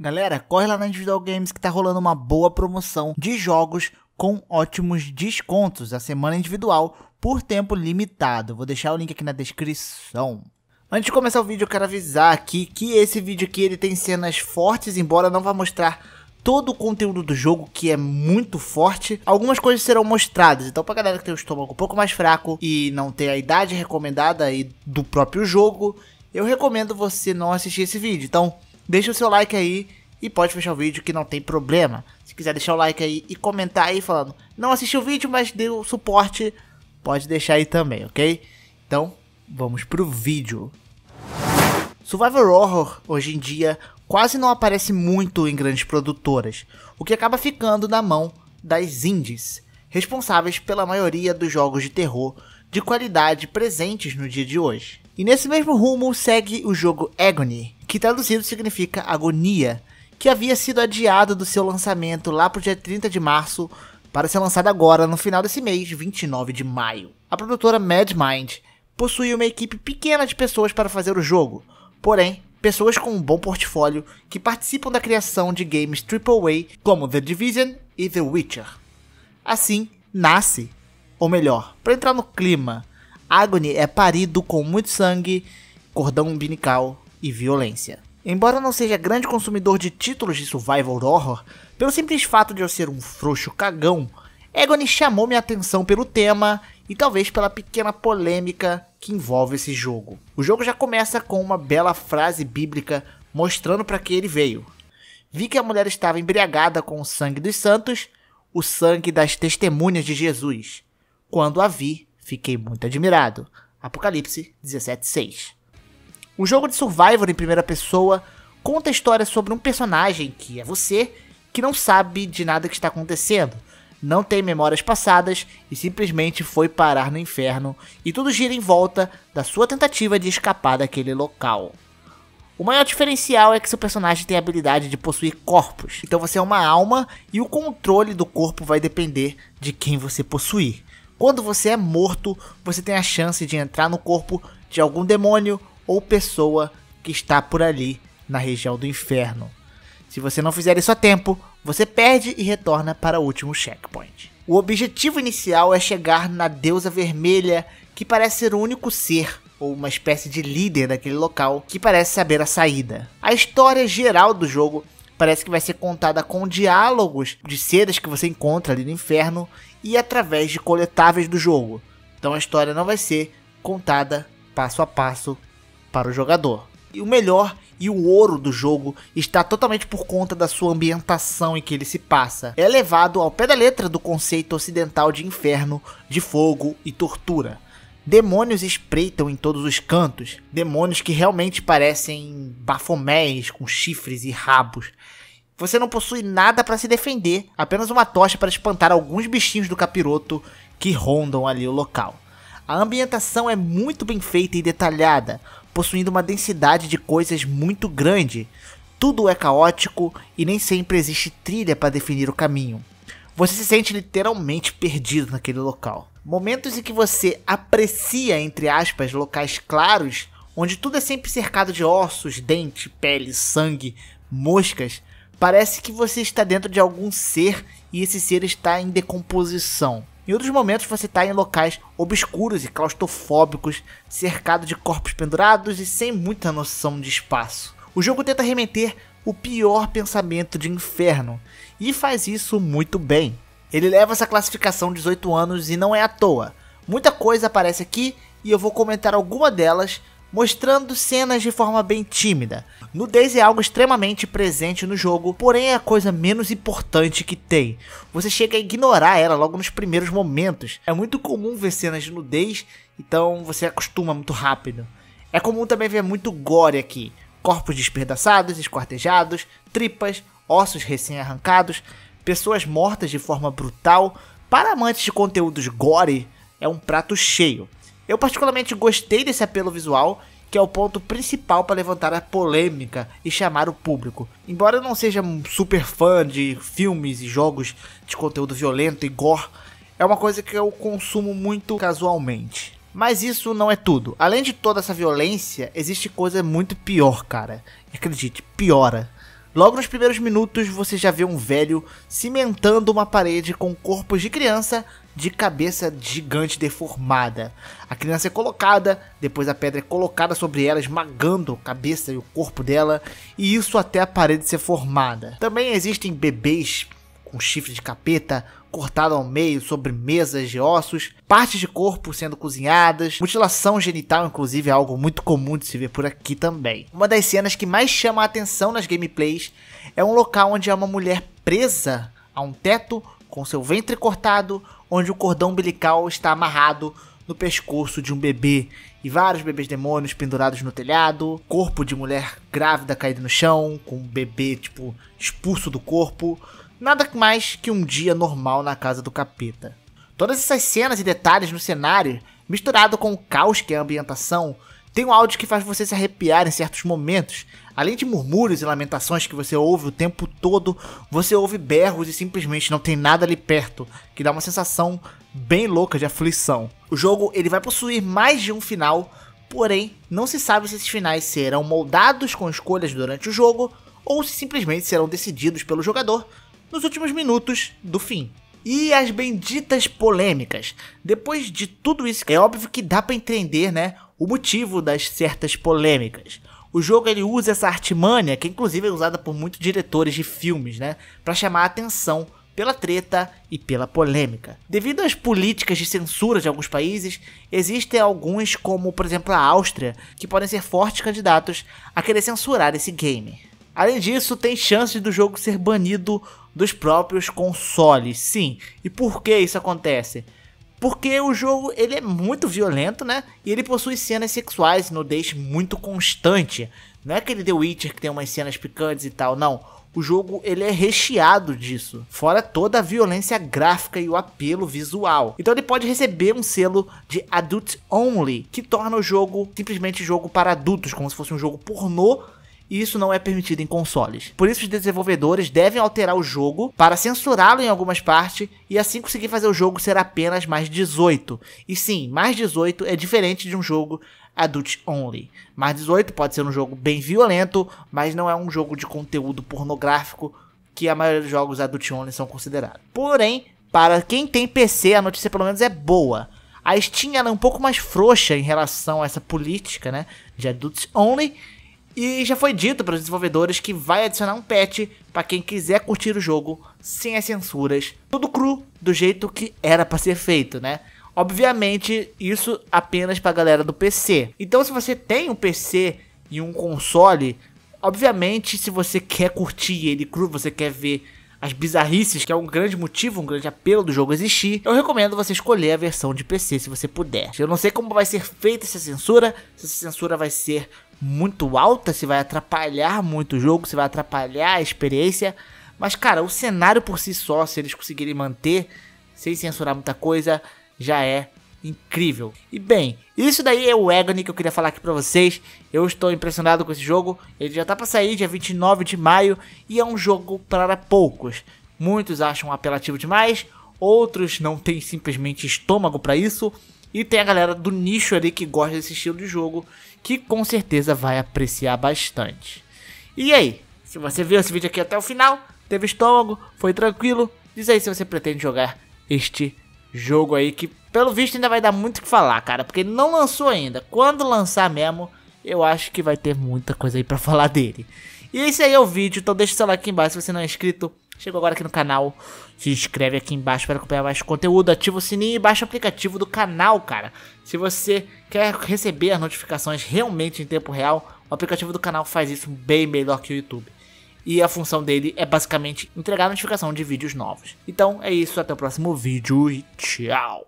Galera, corre lá na Individual Games que tá rolando uma boa promoção de jogos com ótimos descontos a semana individual por tempo limitado. Vou deixar o link aqui na descrição. Antes de começar o vídeo, eu quero avisar aqui que esse vídeo aqui ele tem cenas fortes, embora não vá mostrar todo o conteúdo do jogo, que é muito forte. Algumas coisas serão mostradas, então pra galera que tem o estômago um pouco mais fraco e não tem a idade recomendada aí do próprio jogo, eu recomendo você não assistir esse vídeo. Então, deixa o seu like aí e pode fechar o vídeo que não tem problema. Se quiser deixar o like aí e comentar aí falando, não assistiu o vídeo, mas deu suporte, pode deixar aí também, ok? Então, vamos pro vídeo. Survival Horror, hoje em dia, quase não aparece muito em grandes produtoras, o que acaba ficando na mão das indies, responsáveis pela maioria dos jogos de terror de qualidade presentes no dia de hoje. E nesse mesmo rumo segue o jogo Agony, que traduzido significa agonia, que havia sido adiado do seu lançamento lá para o dia 30 de março para ser lançado agora no final desse mês, 29 de maio. A produtora Mad Mind possui uma equipe pequena de pessoas para fazer o jogo, porém, pessoas com um bom portfólio que participam da criação de games AAA como The Division e The Witcher. Assim, nasce, ou melhor, para entrar no clima, Agony é parido com muito sangue, cordão umbilical e violência. Embora não seja grande consumidor de títulos de survival horror, pelo simples fato de eu ser um frouxo cagão, Agony chamou minha atenção pelo tema e talvez pela pequena polêmica que envolve esse jogo. O jogo já começa com uma bela frase bíblica mostrando para que ele veio. Vi que a mulher estava embriagada com o sangue dos santos, o sangue das testemunhas de Jesus. Quando a vi, fiquei muito admirado. Apocalipse 17:6. O jogo de Survivor em primeira pessoa conta a história sobre um personagem que é você, que não sabe de nada que está acontecendo, não tem memórias passadas e simplesmente foi parar no inferno, e tudo gira em volta da sua tentativa de escapar daquele local. O maior diferencial é que seu personagem tem a habilidade de possuir corpos, então você é uma alma e o controle do corpo vai depender de quem você possuir. Quando você é morto, você tem a chance de entrar no corpo de algum demônio ou pessoa que está por ali na região do inferno. Se você não fizer isso a tempo, você perde e retorna para o último checkpoint. O objetivo inicial é chegar na deusa vermelha, que parece ser o único ser ou uma espécie de líder daquele local que parece saber a saída. A história geral do jogo parece que vai ser contada com diálogos de sedas que você encontra ali no inferno e através de coletáveis do jogo. Então a história não vai ser contada passo a passo para o jogador. E o melhor e o ouro do jogo está totalmente por conta da sua ambientação em que ele se passa. É levado ao pé da letra do conceito ocidental de inferno, de fogo e tortura. Demônios espreitam em todos os cantos, demônios que realmente parecem bafoméis com chifres e rabos. Você não possui nada para se defender, apenas uma tocha para espantar alguns bichinhos do capiroto que rondam ali o local. A ambientação é muito bem feita e detalhada, possuindo uma densidade de coisas muito grande. Tudo é caótico e nem sempre existe trilha para definir o caminho. Você se sente literalmente perdido naquele local. Momentos em que você aprecia, entre aspas, locais claros, onde tudo é sempre cercado de ossos, dente, pele, sangue, moscas, parece que você está dentro de algum ser e esse ser está em decomposição. Em outros momentos você está em locais obscuros e claustrofóbicos, cercado de corpos pendurados e sem muita noção de espaço. O jogo tenta remeter o pior pensamento de inferno e faz isso muito bem. Ele leva essa classificação 18 anos e não é à toa. Muita coisa aparece aqui e eu vou comentar alguma delas mostrando cenas de forma bem tímida. Nudez é algo extremamente presente no jogo, porém é a coisa menos importante que tem. Você chega a ignorar ela logo nos primeiros momentos. É muito comum ver cenas de nudez, então você acostuma muito rápido. É comum também ver muito gore aqui. Corpos despedaçados, esquartejados, tripas, ossos recém-arrancados, pessoas mortas de forma brutal. Para amantes de conteúdos gore, é um prato cheio. Eu particularmente gostei desse apelo visual, que é o ponto principal para levantar a polêmica e chamar o público. Embora eu não seja um super fã de filmes e jogos de conteúdo violento e gore, é uma coisa que eu consumo muito casualmente. Mas isso não é tudo. Além de toda essa violência, existe coisa muito pior, cara. Acredite, piora. Logo nos primeiros minutos você já vê um velho cimentando uma parede com corpos de criança de cabeça gigante deformada. A criança é colocada, depois a pedra é colocada sobre ela, esmagando a cabeça e o corpo dela, e isso até a parede ser formada. Também existem bebês com chifre de capeta cortado ao meio sobre mesas de ossos, partes de corpo sendo cozinhadas, mutilação genital, inclusive, é algo muito comum de se ver por aqui também. Uma das cenas que mais chama a atenção nas gameplays é um local onde há uma mulher presa a um teto com seu ventre cortado, onde o cordão umbilical está amarrado no pescoço de um bebê e vários bebês demônios pendurados no telhado, corpo de mulher grávida caído no chão, com um bebê tipo expulso do corpo, Nada mais que um dia normal na casa do capeta. Todas essas cenas e detalhes no cenário, misturado com o caos que é a ambientação, tem um áudio que faz você se arrepiar em certos momentos. Além de murmúrios e lamentações que você ouve o tempo todo, você ouve berros e simplesmente não tem nada ali perto, que dá uma sensação bem louca de aflição. O jogo ele vai possuir mais de um final, porém não se sabe se esses finais serão moldados com escolhas durante o jogo ou se simplesmente serão decididos pelo jogador nos últimos minutos do fim. E as benditas polêmicas. Depois de tudo isso, é óbvio que dá para entender, né, o motivo das certas polêmicas. O jogo ele usa essa artimanha, que inclusive é usada por muitos diretores de filmes, né, para chamar a atenção pela treta e pela polêmica. Devido às políticas de censura de alguns países, existem alguns, como por exemplo a Áustria, que podem ser fortes candidatos a querer censurar esse game. Além disso, tem chance do jogo ser banido dos próprios consoles. Sim. E por que isso acontece? Porque o jogo ele é muito violento, né? E ele possui cenas sexuais nudez muito constante. Não é aquele The Witcher que tem umas cenas picantes e tal, não. O jogo ele é recheado disso, fora toda a violência gráfica e o apelo visual. Então ele pode receber um selo de Adult Only, que torna o jogo simplesmente jogo para adultos, como se fosse um jogo pornô e isso não é permitido em consoles. Por isso, os desenvolvedores devem alterar o jogo para censurá-lo em algumas partes e assim conseguir fazer o jogo ser apenas mais 18. E sim, mais 18 é diferente de um jogo adult only. Mais 18 pode ser um jogo bem violento, mas não é um jogo de conteúdo pornográfico que a maioria dos jogos adult only são considerados. Porém, para quem tem PC, a notícia pelo menos é boa. A Steam é um pouco mais frouxa em relação a essa política, né, de adults only e já foi dito para os desenvolvedores que vai adicionar um patch para quem quiser curtir o jogo sem as censuras, tudo cru, do jeito que era para ser feito, né? Obviamente, isso apenas para a galera do PC. Então, se você tem um PC e um console, obviamente, se você quer curtir ele cru, você quer ver as bizarrices, que é um grande motivo, um grande apelo do jogo existir, eu recomendo você escolher a versão de PC se você puder. Eu não sei como vai ser feita essa censura, se essa censura vai ser muito alta, se vai atrapalhar muito o jogo, se vai atrapalhar a experiência. Mas, cara, o cenário por si só, se eles conseguirem manter, sem censurar muita coisa, já é incrível. E bem, isso daí é o Agony que eu queria falar aqui pra vocês. Eu estou impressionado com esse jogo. Ele já tá pra sair dia 29 de maio e é um jogo para poucos. Muitos acham apelativo demais, outros não têm simplesmente estômago para isso. E tem a galera do nicho ali que gosta desse estilo de jogo, que com certeza vai apreciar bastante. E aí, se você viu esse vídeo aqui até o final, teve estômago, foi tranquilo, diz aí se você pretende jogar este jogo aí que pelo visto ainda vai dar muito o que falar, cara, porque não lançou ainda. Quando lançar mesmo, eu acho que vai ter muita coisa aí para falar dele. E esse aí é o vídeo, então deixa o seu like aqui embaixo se você não é inscrito. Chegou agora aqui no canal, se inscreve aqui embaixo para acompanhar mais conteúdo, ativa o sininho e baixa o aplicativo do canal, cara. Se você quer receber as notificações realmente em tempo real, o aplicativo do canal faz isso bem melhor que o YouTube. E a função dele é basicamente entregar a notificação de vídeos novos. Então é isso, até o próximo vídeo e tchau!